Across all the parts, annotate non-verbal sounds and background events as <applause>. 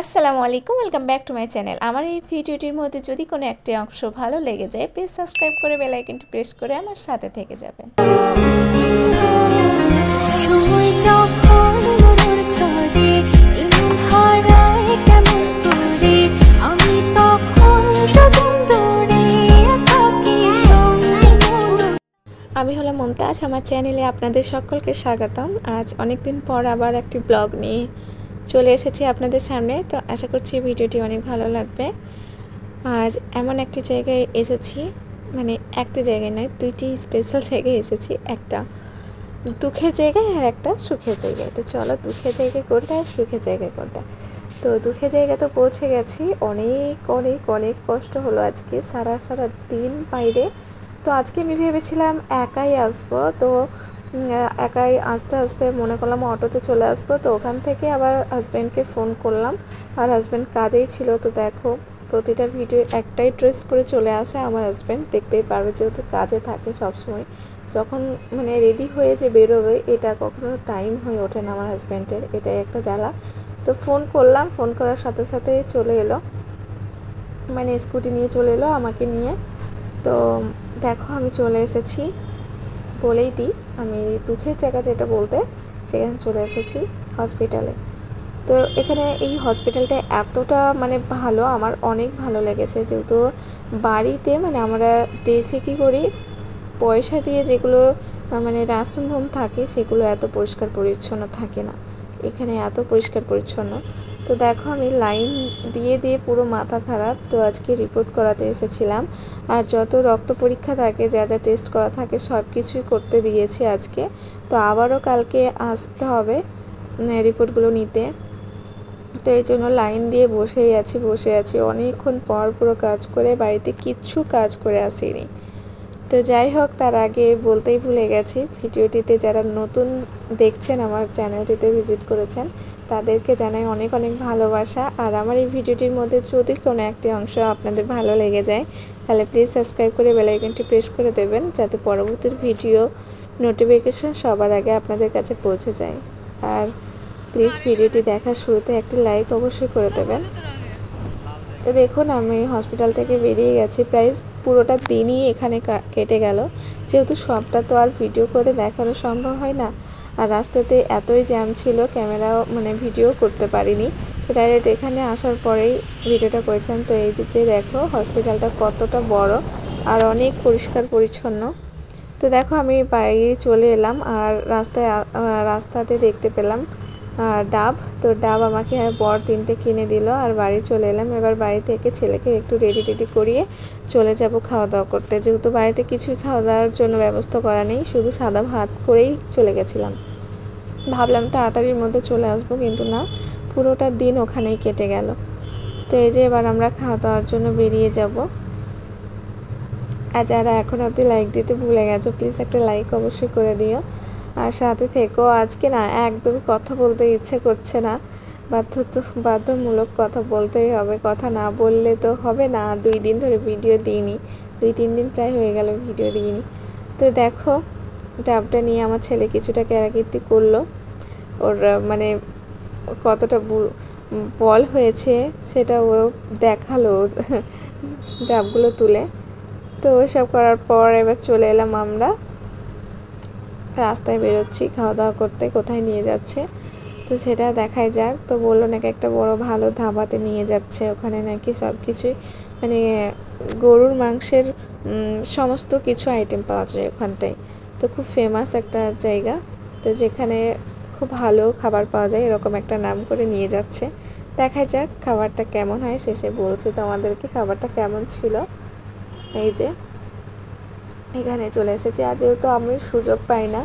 আসসালামু আলাইকুম welcome back to my channel. আমার এই ভিডিওটির মধ্যে যদি কোনো একটি অংশ ভালো লেগে যায় প্লিজ সাবস্ক্রাইব করে বেল আইকনটি প্রেস করে আমার সাথে থেকে যাবেন। আমি হলাম মমতাজ আমার চ্যানেলে আপনাদের সকলকে স্বাগতম। আজ অনেকদিন পর আবার একটি ব্লগ নিয়ে চলে এসেছি আপনাদের সামনে। তো আশা করছি ভিডিওটি অনেক ভালো লাগবে। আজ এমন একটি জায়গায় এসেছি মানে একটা জায়গায় নয়, দুইটি স্পেশাল জায়গায় এসেছি, একটা দুঃখের জায়গায় আর একটা সুখের জায়গায়। তো চলো দুঃখের জায়গায় কোনটা আর সুখের জায়গায় কোনটা? তো দুঃখের জায়গায় তো পৌঁছে গেছি। অনেক অনেক অনেক কষ্ট হলো আজকে, সারা সারা দিন বাইরে। তো আজকে আমি ভেবেছিলাম একাই আসব। তো একাই আস্তে আস্তে মনে করলাম অটোতে চলে আসব, তো ওখান থেকে আবার হাজব্যান্ডকে ফোন করলাম। আর হাজব্যান্ড কাজেই ছিল, তো দেখো প্রতিটা ভিডিও একটাই ড্রেস পরে চলে আসে আমার হাজব্যান্ড দেখতেই পারবে যেহেতু কাজে থাকে সবসময়। যখন মানে রেডি হয়ে যে বেরোবে, এটা কখনো টাইম হয়ে ওঠে না আমার হাজব্যান্ডের এটাই একটা জ্বালা। তো ফোন করলাম ফোন করার সাথে সাথে চলে এলো। মানে স্কুটি নিয়ে চলে এলো আমাকে নিয়ে। তো দেখো আমি চলে এসেছি। বলেই দিই, আমি দুঃখের জায়গা যেটা বলতে, সেখানে চলে এসেছি হসপিটালে তো এখানে এই হসপিটালটা এতটা মানে ভালো, আমার অনেক ভালো লেগেছে। যেহেতু বাড়িতে মানে আমরা দেশে কী করি, পয়সা দিয়ে যেগুলো মানে নার্সিং হোম থাকে, সেগুলো এত পরিষ্কার পরিচ্ছন্ন থাকে না। এখানে এত পরিষ্কার পরিচ্ছন্ন। তো দেখো আমি লাইন দিয়ে দিয়ে পুরো মাথা খারাপ, তো আজকে রিপোর্ট করাতে এসেছিলাম। আর যত রক্ত পরীক্ষা থাকে, যা যা টেস্ট করা থাকে, সব কিছুই করতে দিয়েছি আজকে। তো আবারও কালকে আসতে হবে রিপোর্টগুলো নিতে। তো এই জন্য লাইন দিয়ে বসেই আছি, বসে আছি। অনেকক্ষণ পর পুরো কাজ করে বাড়িতে কিচ্ছু কাজ করে আসিনি। তো যাই হোক, তার আগে বলতেই ভুলে গেছি, ভিডিওটিতে যারা নতুন দেখছেন আমার চ্যানেলটিতে ভিজিট করেছেন, তাদেরকে জানাই অনেক অনেক ভালোবাসা। আর আমার এই ভিডিওটির মধ্যে যদি কোনো একটি অংশ আপনাদের ভালো লেগে যায়, তাহলে প্লিজ সাবস্ক্রাইব করে বেলাইকনটি প্রেস করে দেবেন, যাতে পরবর্তী ভিডিও নোটিফিকেশন সবার আগে আপনাদের কাছে পৌঁছে যায়। আর প্লিজ ভিডিওটি দেখার শুরুতে একটি লাইক অবশ্যই করে দেবেন। তো দেখুন, আমি হসপিটাল থেকে বেরিয়ে গেছি। প্রায় পুরোটা দিনই এখানে কেটে গেল। যেহেতু সবটা তো আর ভিডিও করে দেখানো সম্ভব হয় না। আর রাস্তাতে এতই জ্যাম ছিল ক্যামেরাও মানে ভিডিও করতে পারিনি। তো ডাইরেক্ট এখানে আসার পরেই ভিডিওটা করেছিলাম। তো এই যে দেখো হসপিটালটা কতটা বড় আর অনেক পরিষ্কার পরিচ্ছন্ন। তো দেখো, আমি বাড়ি চলে এলাম আর রাস্তায় রাস্তাতে দেখতে পেলাম। ডাব। তো ডাব আমাকে বর তিনটে কিনে দিল আর বাড়ি চলে এলাম। এবার বাড়ি থেকে ছেলেকে একটু রেডি টেডি করিয়ে চলে যাব খাওয়া দাওয়া করতে। যেহেতু বাড়িতে কিছুই খাওয়া দাওয়ার জন্য ব্যবস্থা করা নেই, শুধু সাদা ভাত করেই চলে গেছিলাম। ভাবলাম তাড়াতাড়ির মধ্যে চলে আসব, কিন্তু না, পুরোটা দিন ওখানেই কেটে গেল। তো এই যে এবার আমরা খাওয়া দাওয়ার জন্য বেরিয়ে যাব। আর যারা এখন অবধি লাইক দিতে ভুলে গেছো প্লিজ একটা লাইক অবশ্যই করে দিও। আর সাথে থেকেও আজকে না একদমই কথা বলতে ইচ্ছে করছে না। বাধ্য বাধ্যমূলক কথা বলতেই হবে। কথা না বললে তো হবে না। দুই দিন ধরে ভিডিও দিইনি। দুই, তিন দিন প্রায় হয়ে গেল ভিডিও দিইনি। তো দেখো ডাবটা নিয়ে আমার ছেলে কিছুটা ক্যারাকীর্তি করল। ওর মানে কতটা বল হয়েছে সেটা ও দেখাল <laughs> ডাবগুলো তুলে। তো ওইসব করার পর এবার চলে এলাম আমরা। রাস্তায় বেরোচ্ছি খাওয়া দাওয়া করতে, কোথায় নিয়ে যাচ্ছে? তো সেটা দেখাই যাক। তো বলল নাকি একটা বড় ভালো ধাবাতে নিয়ে যাচ্ছে। ওখানে নাকি সব কিছুই মানে গরুর মাংসের সমস্ত কিছু আইটেম পাওয়া যায় ওখানটায়। তো খুব ফেমাস একটা জায়গা। তো যেখানে খুব ভালো খাবার পাওয়া যায়, এরকম একটা নাম করে নিয়ে যাচ্ছে। দেখা যাক খাবারটা কেমন হয়। শেষে বলছে তোমাদেরকে খাবারটা কেমন ছিল। এই যে। এখানে চলে এসেছি। আর যেহেতু আমি সুযোগ পাই না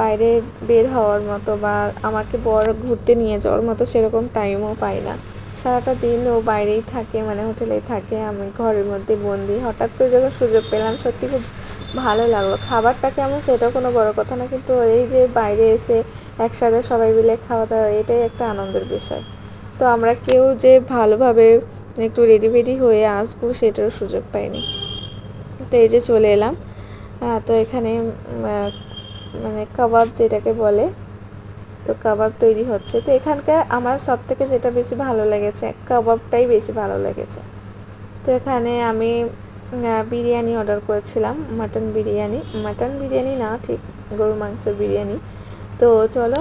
বাইরে বের হওয়ার মতো বা আমাকে বড় ঘুরতে নিয়ে যাওয়ার মতো সেরকম টাইমও পাই না। সারাটা দিন ও বাইরেই থাকে মানে হোটেলেই থাকে। আমি ঘরের মধ্যে বন্দি। হঠাৎ করে যখন সুযোগ পেলাম, সত্যি খুব ভালো লাগল। খাবারটা কেমন সেটাও কোনো বড় কথা না, কিন্তু এই যে বাইরে এসে একসাথে সবাই মিলে খাওয়া দাওয়া, এটাই একটা আনন্দের বিষয়। তো আমরা কেউ যে ভালোভাবে একটু রেডি হয়ে আসব, সেটারও সুযোগ পাইনি। তো এই যে চলে এলাম। তো এখানে মানে কাবাব যেটাকে বলে, তো কাবাব তৈরি হচ্ছে। তো এখানকার আমার সব থেকে যেটা বেশি ভালো লেগেছে, কাবাবটাই বেশি ভালো লেগেছে। তো এখানে আমি বিরিয়ানি অর্ডার করেছিলাম, মাটন বিরিয়ানি। মাটন বিরিয়ানি না, ঠিক গরু মাংসের বিরিয়ানি। তো চলো,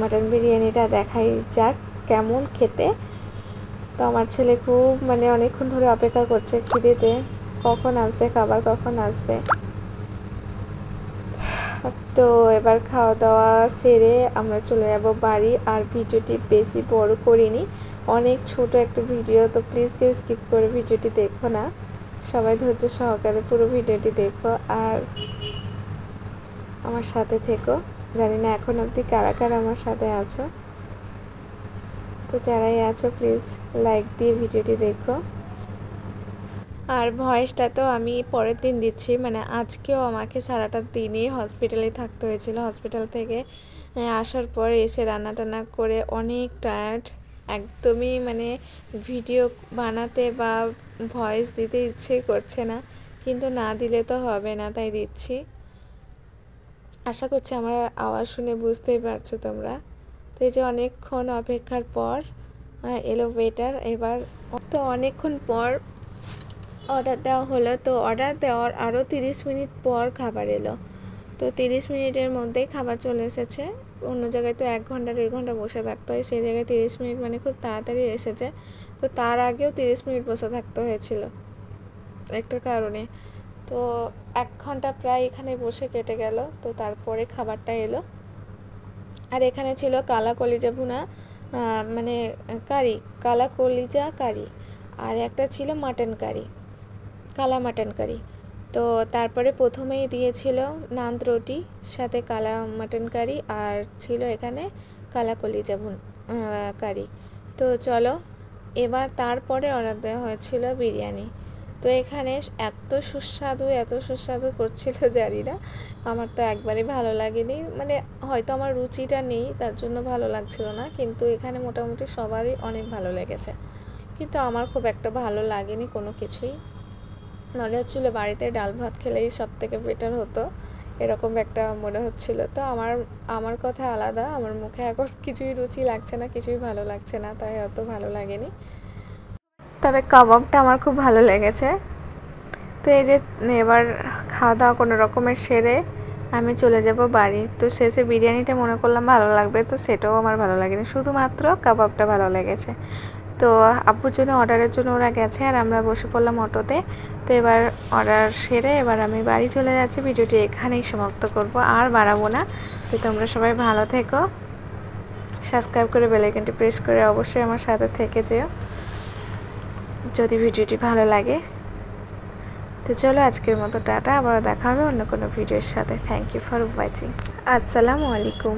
মাটন বিরিয়ানিটা দেখাই যাক কেমন খেতে। তো আমার ছেলে খুব মানে অনেকক্ষণ ধরে অপেক্ষা করছে খিদেতে, কখন আসবে খাবার, কখন আসবে। তো এবার খাওয়া দাওয়া সেরে আমরা চলে যাব বাড়ি, আর ভিডিওটি বেশি বড় করিনি, অনেক ছোট একটা ভিডিও, তো প্লিজ কেউ স্কিপ করে ভিডিওটি দেখো না। সবাই ধৈর্য সহকারে পুরো ভিডিওটি দেখো, আর আমার সাথে থেকো। জানি না এখন অবধি কারা কারা আমার সাথে আছো। তো যারাই আছো প্লিজ লাইক দিয়ে ভিডিওটি দেখো। আর ভয়েসটা তো আমি পরের দিন দিচ্ছি মানে আজকেও আমাকে সারাটা দিনই হসপিটালে থাকতে হয়েছিল। হসপিটাল থেকে আসার পর এসে রান্না টান্না করে অনেক টায়ার্ড একদমই মানে ভিডিও বানাতে বা ভয়েস দিতে ইচ্ছে করছে না, কিন্তু না দিলে তো হবে না, তাই দিচ্ছি। আশা করছি আমার আওয়াজ শুনে বুঝতেই পারছ তোমরা। তো এই যে অনেকক্ষণ অপেক্ষার পর এলো ওয়েটার এবার তো অনেকক্ষণ পর অর্ডার দেওয়া হলো। তো অর্ডার দেওয়ার আরও তিরিশ মিনিট পর খাবার এলো। তো তিরিশ মিনিটের মধ্যেই খাবার চলে এসেছে। অন্য জায়গায় তো এক ঘণ্টা, দেড় ঘণ্টা বসে থাকতে হয়। সেই জায়গায় তিরিশ মিনিট মানে খুব তাড়াতাড়ি এসেছে। তো তার আগেও তিরিশ মিনিট বসে থাকতে হয়েছিল একটার কারণে। তো এক ঘণ্টা প্রায় এখানে বসে কেটে গেল। তো তারপরে খাবারটা এলো। আর এখানে ছিল কালা কলিজা ভুনা মানে কারি, কালা কলিজা কারি আর একটা ছিল মাটন কারি, কালা মাটন কারি। তো তারপরে প্রথমেই দিয়েছিল নান রুটি, সাথে কালা মাটন কারি আর ছিল এখানে কালা কলিজা ভুন কারি। তো চলো, এবার তারপরে অর্ডার দেওয়া হয়েছিল বিরিয়ানি। তো এখানে এত সুস্বাদু এত সুস্বাদু করছিল জানি না আমার তো একবারে ভালো লাগেনি। মানে হয়তো আমার রুচিটা নেই, তার জন্য ভালো লাগছিল না, কিন্তু এখানে মোটামুটি সবারই অনেক ভালো লেগেছে। কিন্তু আমার খুব একটা ভালো লাগেনি কোনো কিছুই। মনে হচ্ছিল বাড়িতে ডাল ভাত খেলেই সব থেকে বেটার হতো, এরকম একটা মনে হচ্ছিল। তো আমার আমার কথা আলাদা, আমার মুখে এখন কিছুই রুচি লাগছে না, কিছুই ভালো লাগছে না, তাই অত ভালো লাগেনি। তবে কাবাবটা আমার খুব ভালো লেগেছে। তো এই যে এবার খাওয়া দাওয়া কোনো রকমের সেরে আমি চলে যাব বাড়ি। তো শেষে বিরিয়ানিটা মনে করলাম ভালো লাগবে, তো সেটাও আমার ভালো লাগেনি। শুধুমাত্র কাবাবটা ভালো লেগেছে। তো আব্বুর জন্য অর্ডারের জন্য ওরা গেছে আর আমরা বসে পড়লাম অটোতে। তো এবার অর্ডার সেরে এবার আমি বাড়ি চলে যাচ্ছি। ভিডিওটি এখানেই সমাপ্ত করব, আর বাড়াবো না। তো তোমরা সবাই ভালো থেকো। সাবস্ক্রাইব করে বেলাইকনটি প্রেস করে অবশ্যই আমার সাথে থেকে যেও। যদি ভিডিওটি ভালো লাগে, তো চলো আজকের মতো টাটা আবার দেখা হবে অন্য কোনো ভিডিওর সাথে। থ্যাংক ইউ ফর ওয়াচিং আসসালামু আলাইকুম।